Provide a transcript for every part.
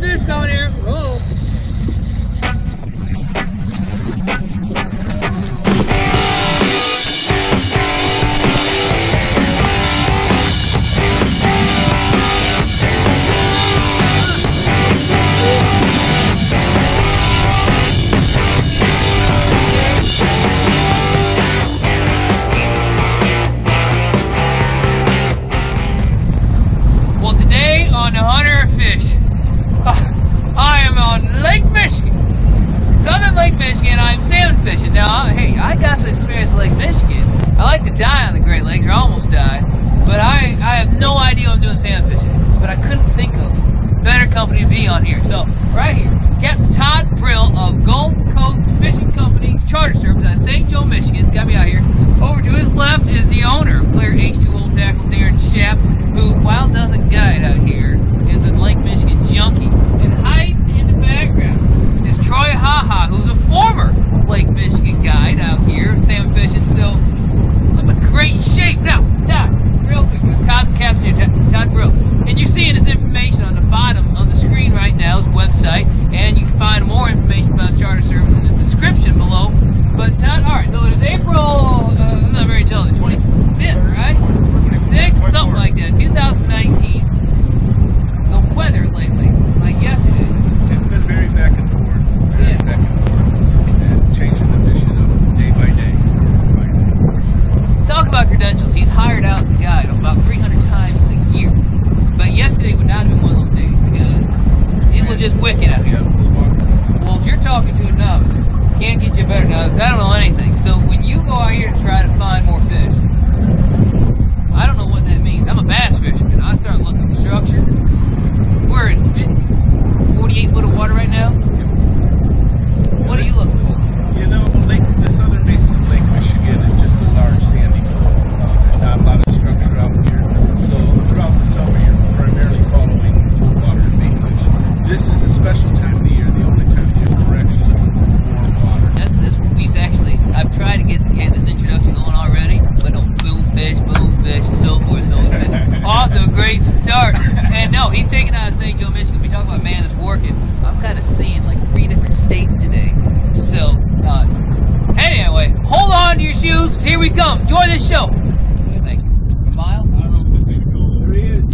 fish coming here. Well, today on Hunter Fish, on Lake Michigan, Southern Lake Michigan. I'm salmon fishing. Now, hey, I got some experience in Lake Michigan. I like to die on the Great Lakes, or almost die, but I, I have no idea I'm doing salmon fishing. But I couldn't think of better company to be on here. So, right here, Captain Todd Brill of Gold Coast Fishing Company Charter Service out of St. Joe, Michigan. has got me out here. Over to his left is the owner of Clear H2O Tackle, Darren Shapp, who, while doesn't guide out here, is a Lake Michigan junkie. And hiding in the background is Troy Haha, who's a former Lake Michigan guide out here, salmon fishing. So I'm in great shape. Now, Todd, real quick, Todd's captain here, Todd- Todd Brill. And you're seeing his information on the bottom of the screen right now, his website, and you can find more information about his charter service in the description below. But Todd, all right, so it is April, uh, I'm not very intelligent, 25th, right? 26, something like uh, that, 2019. The weather lately, like yesterday, It's been very back and forth, very Yeah. back and forth, and changing the mission of day by day. by day. talk about credentials. He's hired out the guide about 300 times a year. But yesterday would not have been one of those days because it was just wicked out here. Yeah, spot. Well, if you're talking to a novice, can't get you a better novice. I don't know anything. So when you go out here to try to find more fish, I don't know what that means. I'm a bass fisherman. I start looking for structure. We're in 50, 48 foot of water right now. What are you looking for? You know, Lake, the southern basin of Lake Michigan is just a large sandy floor. Uh, there's not a lot of structure out here. So throughout the summer, you're primarily following cold water and bait fish. This is a special time of the year, the only time of the year that we're actually looking for warm water. That's, that's we've actually I've tried to get the this introduction going already, but no boom fish, boom fish, and so forth. So it's been off to a great start. And no, he's taking out of St. Joe, Michigan. We talk about man that's working. I'm kind of seeing like three different states today. So uh, anyway, hold on to your shoes. 'cause Here we come. Enjoy this show. Like a mile. I don't know if this ain't cold. There he is.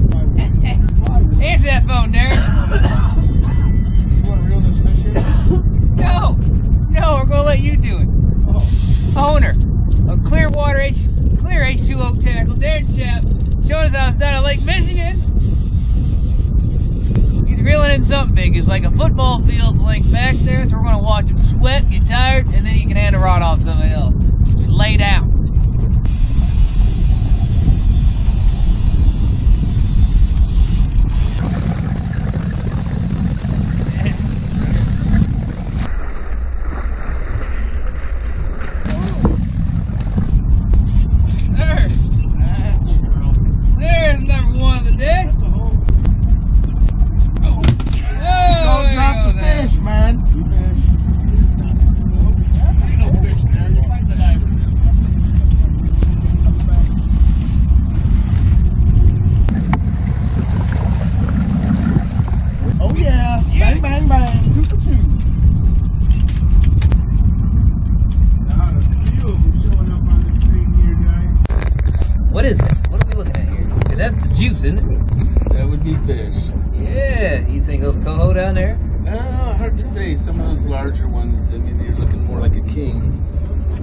Jump, jump. Answer that phone, Darren. You want to reel this fish here? No, no, we're gonna let you do it. owner of Clearwater H Clear H2O Tackle, Darren How it's done at Lake Michigan. He's reeling in something big. It's like a football field length back there, so we're gonna watch him sweat, get tired, and then you can hand the rod off to somebody else. Lay down. There. There's number one of the day. Oh, Don't drop the there. fish, man. Oh yeah. Bang, bang, bang. Two for two. Not a few showing up on the screen here, guys. What is it? What are we looking at here? That's the juice, isn't it? That would be fish. Yeah. You think those coho down there? Uh, hard to say. Some of those larger ones, I mean, you're looking more like a king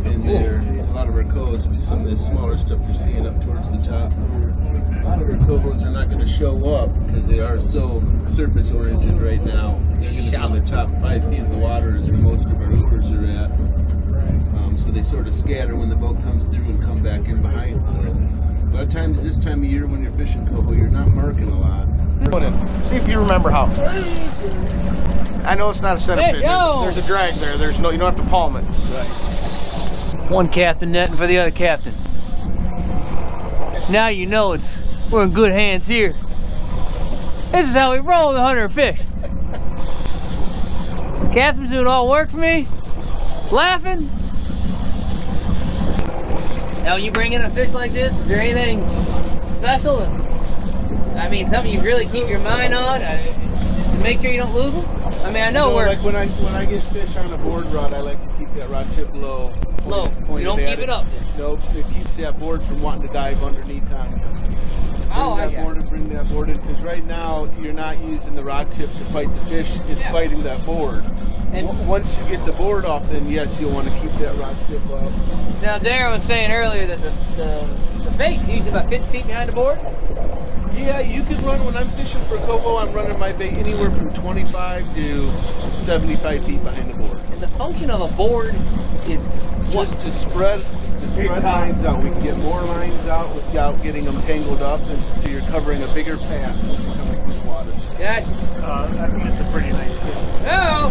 in there. A lot of our cohos, but some of the smaller stuff you're seeing up towards the top. A lot of our cohos are not going to show up because they are so surface oriented right now. They're going to be in the top five feet of the water is where most of our lures are at. Um, so they sort of scatter when the boat comes through and come back in behind. So a lot of times this time of year when you're fishing coho, you're not marking a lot. See if you remember how. I know it's not a center Hey, pin. There's, there's a drag there. There's no. You don't have to palm it. One captain netting for the other captain. Now you know it's we're in good hands here. This is how we roll the hunter fish. Captain's doing all work for me. Laughing. Now you bring in a fish like this, is there anything special? I mean, something you really keep your mind on uh, to make sure you don't lose them? I mean, I know You we're like when I when I get fish on a board rod, I like to keep that rod tip low. low. pointed You don't keep it up. Then. Nope, it keeps that board from wanting to dive underneath on. Bring Oh, I that board and bring that board in because right now you're not using the rod tip to fight the fish; it's Yeah. fighting that board. And- once you get the board off, then yes, you'll want to keep that rod tip up. Now, Darren was saying earlier that the, the, the bait's usually about 50 feet behind the board. Yeah, you can run when I'm fishing for coho. I'm running my bait anywhere from 25 to 75 feet behind the board. And the function of a board is what? Just to spread, to spread lines out. We can get more lines out without getting them tangled up, and so you're covering a bigger path when you're coming through the water. Gotcha. Uh, I think it's a pretty nice. Fish. Oh,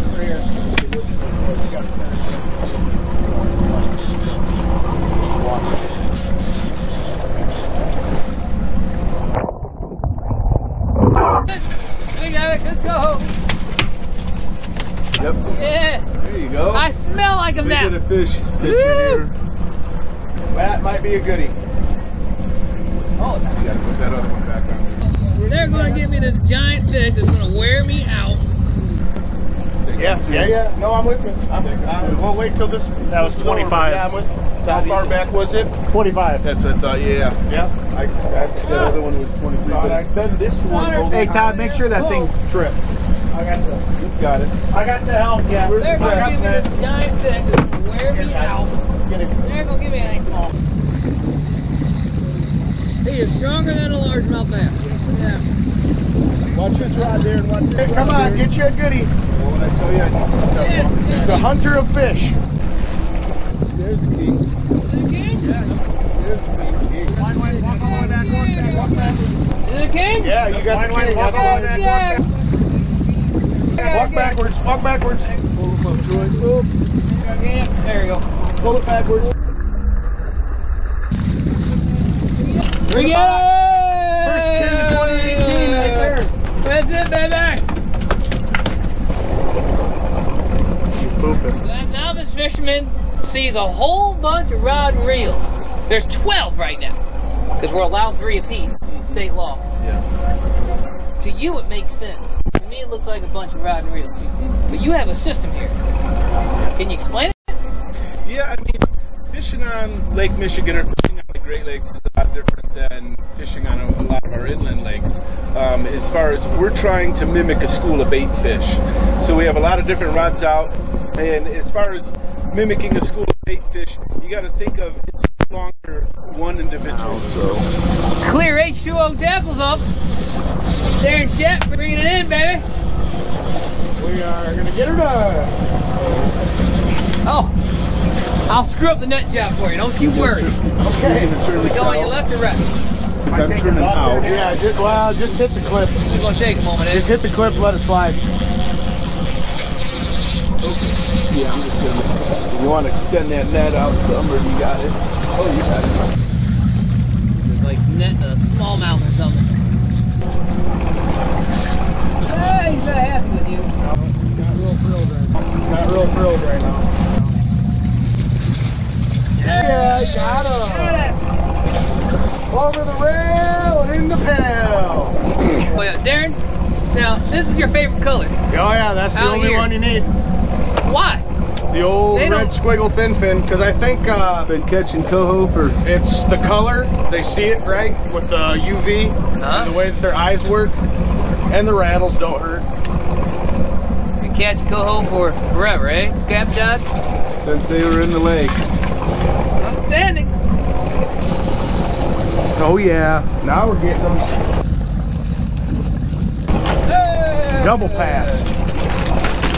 we got it. Let's go. Yep. Yeah. There you go. I smell like them we now. get a fish picture Woo! here. That might be a goodie. Oh, You gotta put that other one back on. they're going to give me this giant fish that's going to wear me out. Yeah, yeah, yeah. No, I'm with you. I'm, I'm, we'll wait till this. That was this is over. 25. Yeah, I'm with. How far back was it? 25. That's a thought. Yeah. Yeah. I, that, that other one was 23. Thought But I- then this one. Hey Todd, make sure that thing tripped. I got the. You've got it. I got the helm, yeah. They're going to got give me that. this giant fish that's going to wear me out. Get it. They're going to give me an small. He is stronger than a largemouth bass. Yeah. Watch this rod there and watch this. Hey, come on, get you a goodie. What would I tell you? I need to step Yes, yes. The hunter of fish. There's the key. Is it a king? There's the key. Is it a king? Yeah, you got the king. That's Heck why. yeah. Walk backwards. Walk backwards. Pull them up, Troy. Oop. There you go. Pull it backwards. We got it! First king 2018 right there. That's it, baby. Pooping. That novice fisherman sees a whole bunch of rod and reels. There's 12 right now because we're allowed three apiece in state law. Yeah. To you, it makes sense. Me, it looks like a bunch of rod and reels. But you have a system here. Can you explain it? Yeah, I mean, fishing on Lake Michigan or fishing on the Great Lakes is a lot different than fishing on a, a lot of our inland lakes. Um, as far as we're trying to mimic a school of bait fish, so we have a lot of different rods out. And as far as mimicking a school of bait fish, you got to think of it's longer one individual. So Clear H2O tackles up. Darren Shep bringing it in, baby. We are gonna get her done. Oh, I'll screw up the nut job for you. Don't you worry. Okay. We go on your left or right? I'm turning out. Yeah, just well, just hit the clip. It's gonna take a moment. Eh? Just hit the clip. Let it slide. Yeah, I'm just gonna. You want to extend that net out some, or you got it? Oh, you got it. It's like net a smallmouth or something. Hey, he's not happy with you. Not real thrilled right now. Not real thrilled right now. Yeah, got him. Over the rail and in the pail. Oh yeah, Darren. Now this is your favorite color. Oh yeah, that's the Out only here. one you need. Why? The old They red don't- squiggle thin fin, because I think uh, Been catching coho for it's the color. They see it right with the UV, Huh? the way that their eyes work, and the rattles don't hurt. Been catching coho for forever, eh, Cap Todd? since they were in the lake. Outstanding. Oh yeah, now we're getting them. Hey! Double pass.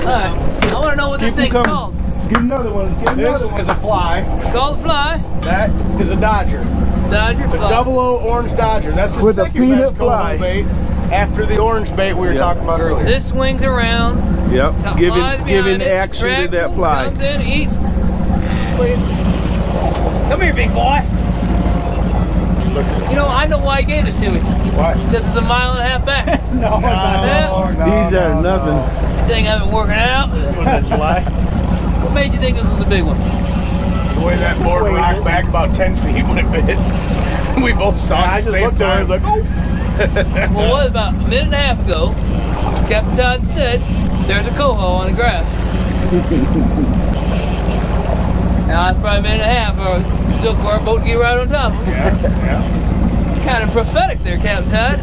All right. I want to know what this Keep 'em thing's coming. called. Get another one. Get another one. This is a fly. Call the fly. That is a Dodger. Dodger The fly. double O orange Dodger. That's the With a second peanut best coho fly. bait after the orange bait we were Yep. talking about earlier. This swings around. Yep. Top Giving giving behind it, action to that fly. Comes in, eats. Come here, big boy. You know, I know why he gave this to me. What? This is a mile and a half back. No, it's not Yeah. These are nothing. Thing I've been working out. that. July. What made you think this was a big one? The way that board rocked back about 10 feet when it bit. we both saw it at the same looked at it, I time. like, oh. well, what about a minute and a half ago, Captain Todd said there's a coho on the grass. now it's probably a minute and a half, or still for our boat to get right on top of it. Yeah, yeah. Kind of prophetic there, Captain Todd.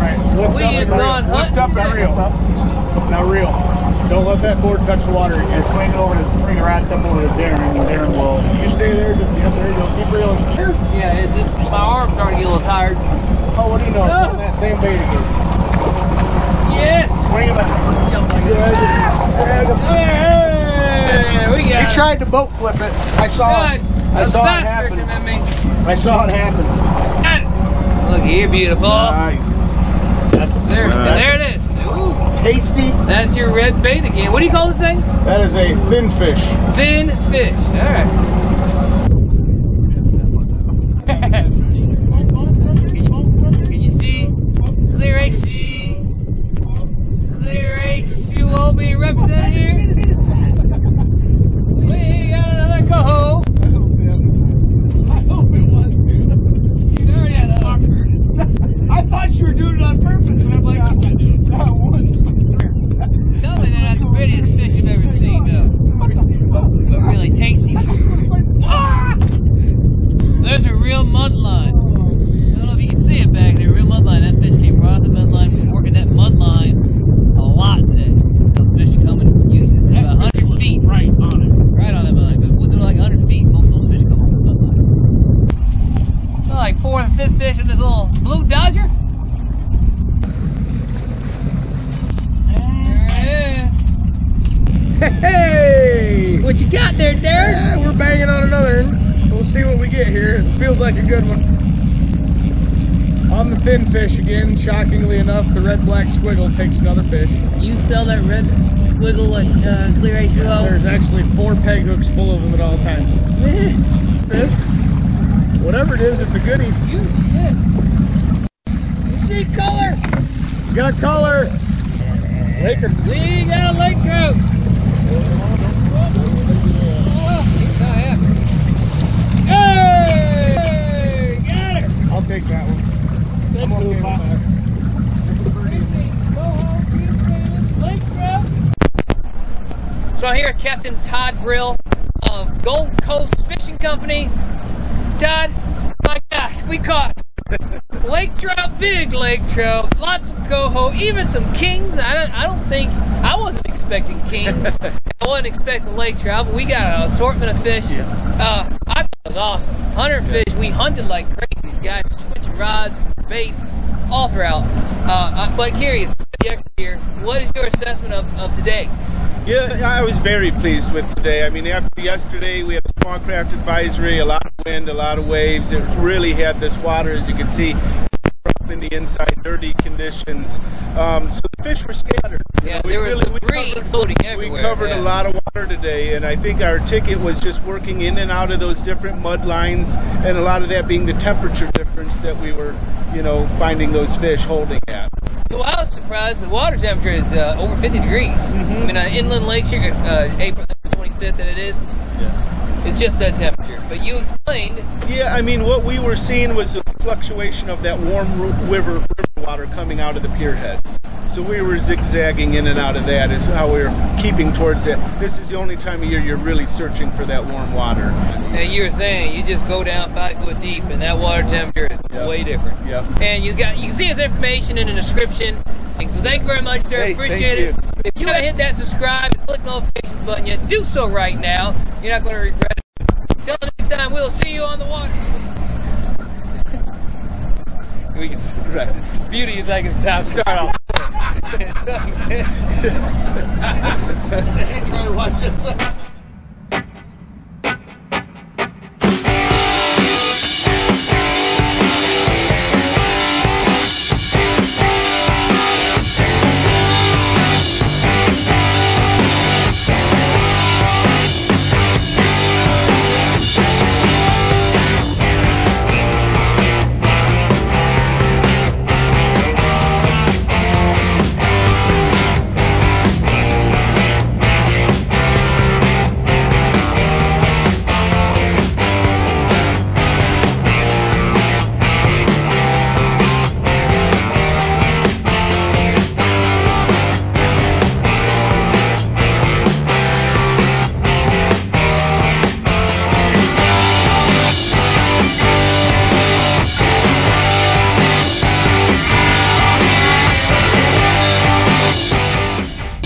Right. Lift We up is reel. Lift up and reel. Now reel. Don't let that board touch the water. You swing it over to bring the rats up over to Darren, and Darren will. You stay there, just get up there. You'll keep reeling. Yeah, it's just my arm's starting to get a little tired. Oh, what do you know? It's on that same bait again. Yes! Bring him back. Hey, we got He tried to boat flip it. I saw it. I saw it happen. I saw it happen. Got. Look here, beautiful. Nice. That's There, and there it is. Ooh, Tasty. that's your red bait again. What do you call this thing? That is a thin fish. Thin fish. All right. Can you see? Clear HC. Clear H2O being represented here. We got another coho. I hope it was. There we go. I thought you were doing it on purpose, and I'm like, not once. Tell me they're not the prettiest fish you've ever seen, though. But really tasty. Ah! There's a real mud line. I don't know if you can see it back there. Real mud line. That fish came right off the mud line. We're working that mud line a lot today. Those fish coming usually about 100 feet. Right on it. Right on that mud line. But within like 100 feet, most of those fish come off the mud line. So like fourth and fifth fish in this little blue dodger. There it is. Hey! What you got there, Derek? Yeah, we're banging on another one. We'll see what we get here. It feels like a good one. On the thin fish again, shockingly enough, the red black squiggle takes another fish. You sell that red squiggle at uh, Clear H2O? There's actually four peg hooks full of them at all times. Fish. Whatever it is, it's a goodie. You. You see color? Got color. Laker. We got a lake trout. Oh, he's not happy. Hey! Got her! I'll take that one. I'm okay with that. So I'm here at Captain Todd Brill of Gold Coast Fishing Company. Todd, my gosh, we caught lake trout, big lake trout, lots of coho, even some kings. I don't, I don't think I wasn't expecting kings. I wasn't expecting lake trout, but we got an assortment of fish. Uh, I thought it was awesome. Hunter fish, we hunted like crazy. These guys switching rods, baits, all throughout. Uh, uh, but curious, here, what is your assessment of, of today? Yeah, I was very pleased with today. I mean, after yesterday, we had a small craft advisory, a lot of wind, a lot of waves. It really had this water, as you can see, in the inside, dirty conditions. Um, so fish were scattered. Yeah, we there was really- we debris covered- floating We covered yeah. a lot of water today, and I think our ticket was just working in and out of those different mud lines, and a lot of that being the temperature difference that we were, you know, finding those fish holding at. So I was surprised. The water temperature is uh, over 50 degrees. Mm-hmm. I mean, uh, inland lakes here, uh, April 25th, and it is. Yeah. It's just that temperature. But you explained. Yeah, I mean, what we were seeing was a fluctuation of that warm river, river water coming out of the pier heads. So we were zigzagging in and out of that is how we were keeping towards it. This is the only time of year you're really searching for that warm water. And you were saying you just go down five foot deep, and that water temperature is Yep. way different. Yep. And you got you can see his information in the description. So thank you very much, sir. Hey, Appreciate it. If you to hit that subscribe and click notifications button yet, do so right now. You're not going to regret it. Until next time, we'll see you on the water. we can right. Beauty is I can stop start off. So- Try to watch this.